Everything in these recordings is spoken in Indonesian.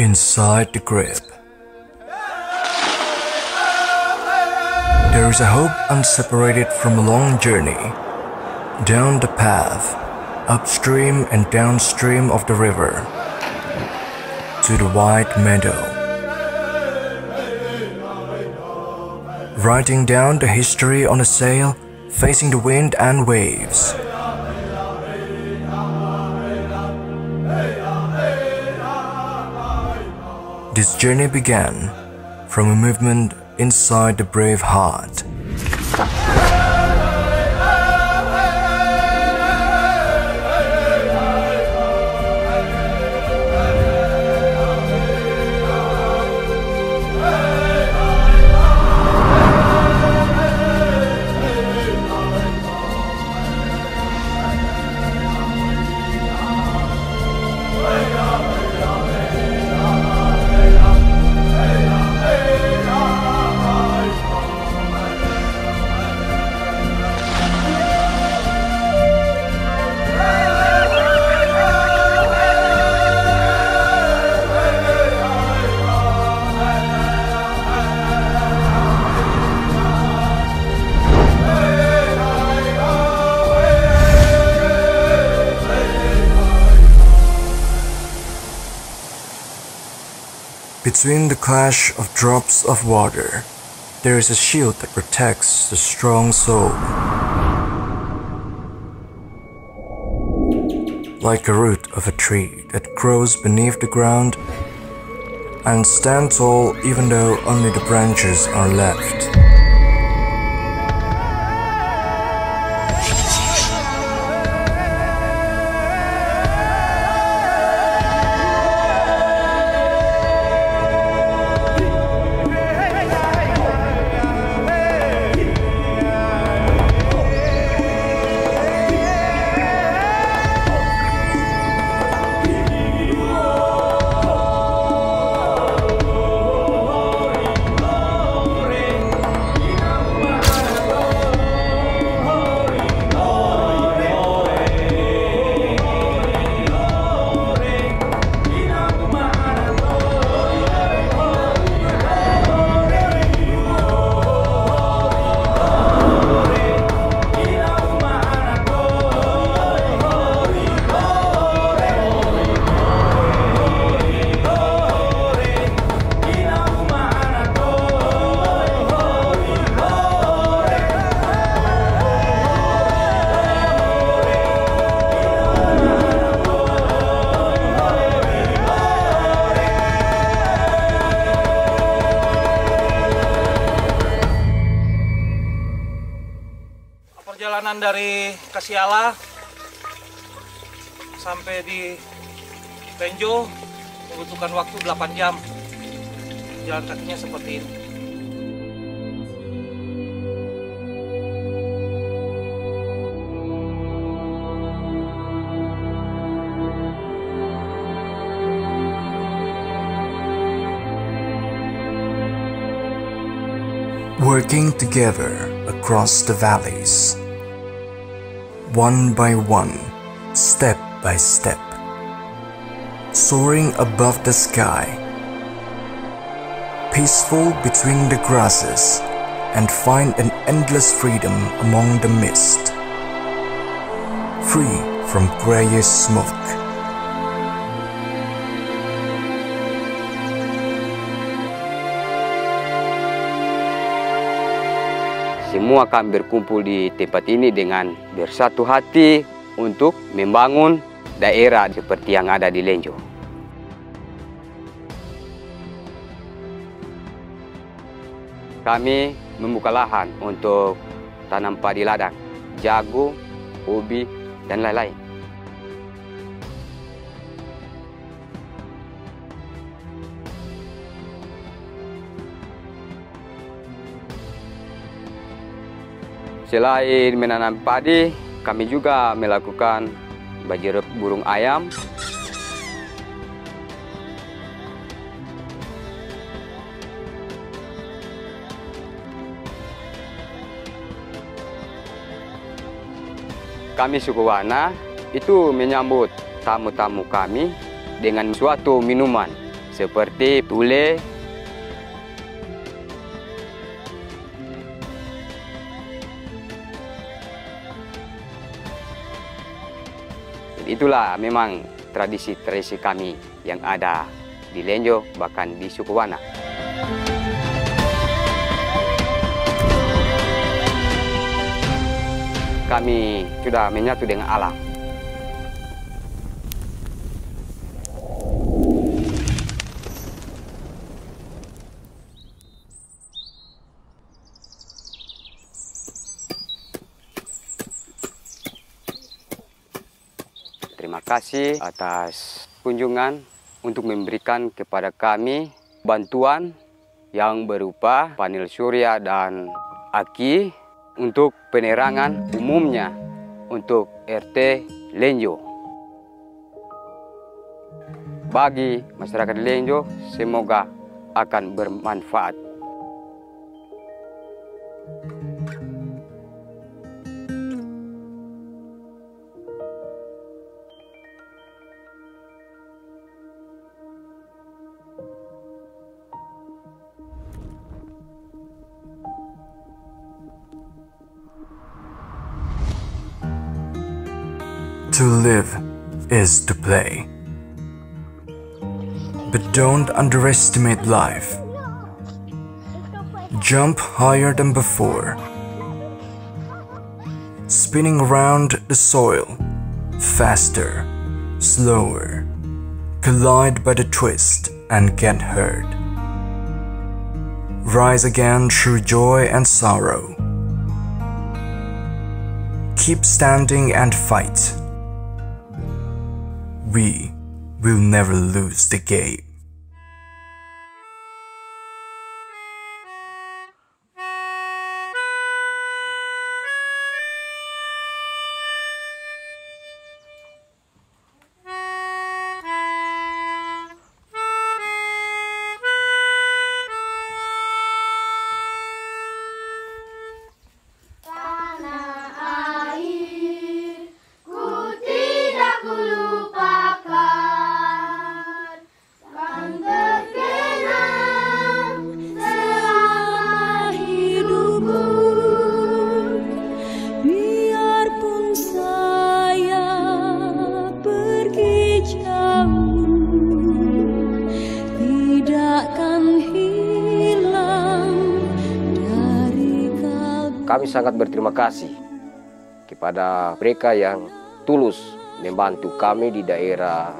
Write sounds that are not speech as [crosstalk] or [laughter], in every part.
Inside the grip, there is a hope unseparated from a long journey down the path, upstream and downstream of the river, to the wide meadow. Writing down the history on a sail, facing the wind and waves. This journey began from a movement inside the brave heart. Between the clash of drops of water, there is a shield that protects the strong soul. Like a root of a tree that grows beneath the ground and stands tall even though only the branches are left. Perjalanan dari Kasiala sampai di Tenjo membutuhkan waktu 8 jam. Jalan kakinya seperti ini. working together across the valleys. One by one, step by step, soaring above the sky, peaceful between the grasses, and find an endless freedom among the mist, free from grayish smoke. Semua kami berkumpul di tempat ini dengan bersatu hati untuk membangun daerah seperti yang ada di Lenjo. Kami membuka lahan untuk tanam padi ladang, jagung, ubi, dan lain-lain. Selain menanam padi, kami juga melakukan bajirep burung ayam, kami suku Wana itu menyambut tamu-tamu kami dengan suatu minuman seperti tule, Itulah memang tradisi-tradisi kami yang ada di Lenjo bahkan di suku Wana. Kami sudah menyatu dengan alam. Kasih atas kunjungan untuk memberikan kepada kami bantuan yang berupa panel surya dan aki untuk penerangan umumnya untuk RT Lenjo. Bagi masyarakat Lenjo, semoga akan bermanfaat. To live is to play. But don't underestimate life. Jump higher than before. Spinning around the soil, faster, slower. Collide by the twist and get hurt. Rise again through joy and sorrow. Keep standing and fight we will never lose the game. Kami sangat berterima kasih kepada mereka yang tulus membantu kami di daerah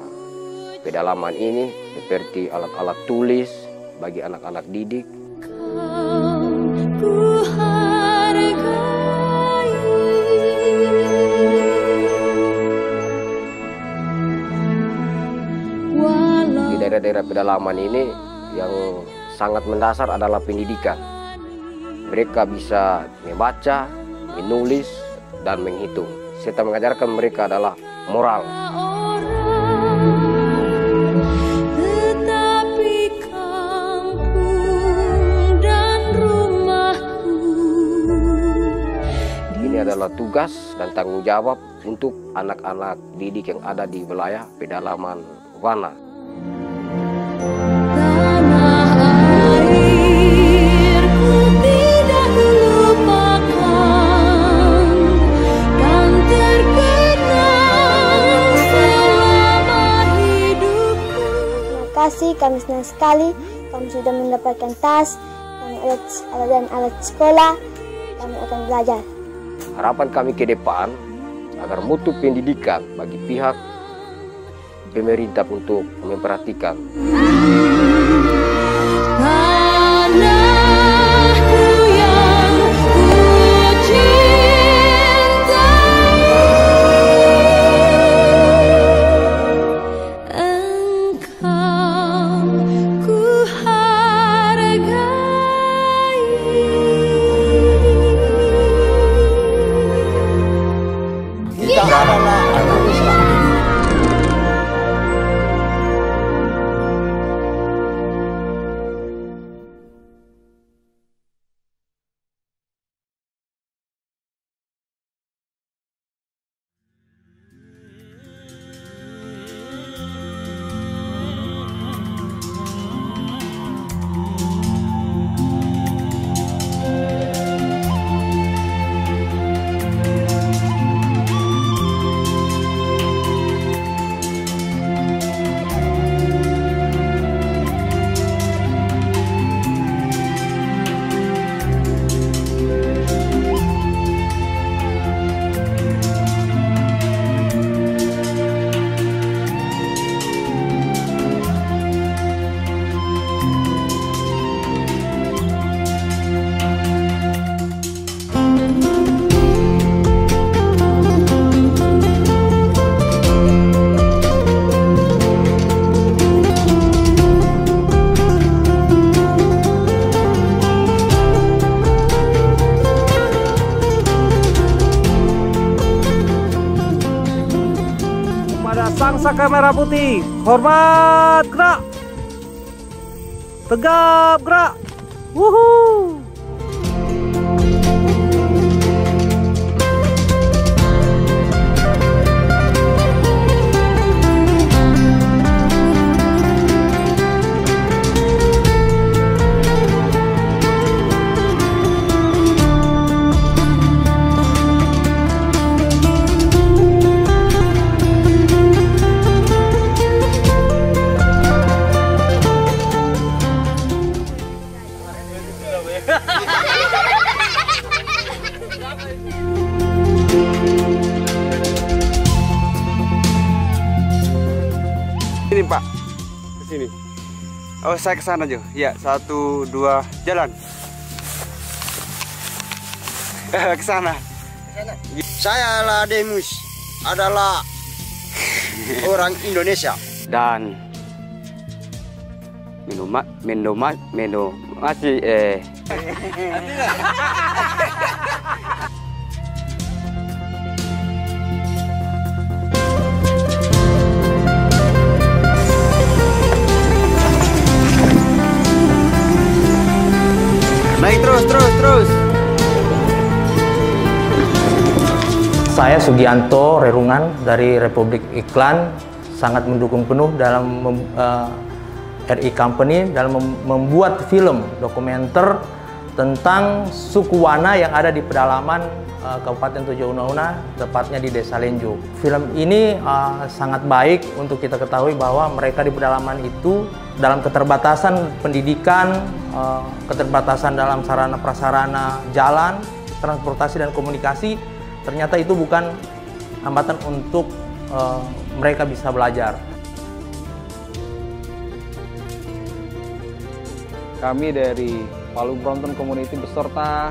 pedalaman ini seperti alat-alat tulis bagi anak-anak didik, di daerah-daerah pedalaman ini yang sangat mendasar adalah pendidikan. Mereka bisa membaca, menulis, dan menghitung. Serta mengajarkan mereka adalah moral. Ini adalah tugas dan tanggung jawab untuk anak-anak didik yang ada di wilayah pedalaman Wana. Kasih, kami senang sekali. Kami sudah mendapatkan tas, kami alat, alat dan alat sekolah. Kami akan belajar. Harapan kami ke depan agar mutu pendidikan bagi pihak pemerintah untuk memperhatikan sang saka merah putih. Hormat, gerak. Tegap, gerak. Wuhu. Oh saya ke sana Jo. Ya satu dua jalan. [laughs] ke sana. Saya Lademus adalah orang Indonesia. Dan minum minum minum masih eh [laughs] Naik terus, terus, terus. Saya Sugianto Rerungan dari Republik Iklan sangat mendukung penuh dalam mem- eh, RI Company dalam mem- membuat film dokumenter tentang suku Wana yang ada di pedalaman eh, Kabupaten Tojo Una Una, tepatnya di Desa Lenju. Film ini eh, sangat baik untuk kita ketahui bahwa mereka di pedalaman itu dalam keterbatasan pendidikan, eh, keterbatasan dalam sarana prasarana jalan, transportasi dan komunikasi, ternyata itu bukan hambatan untuk eh, mereka bisa belajar. Kami dari Palu Brompton Community beserta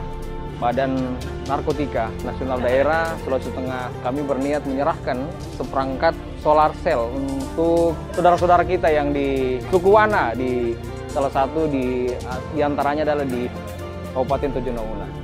Badan Narkotika Nasional Daerah Sulawesi Tengah kami berniat menyerahkan seperangkat solar cell untuk saudara-saudara kita yang di suku Wana di salah satu di di antaranya adalah di Kabupaten Tojo Una.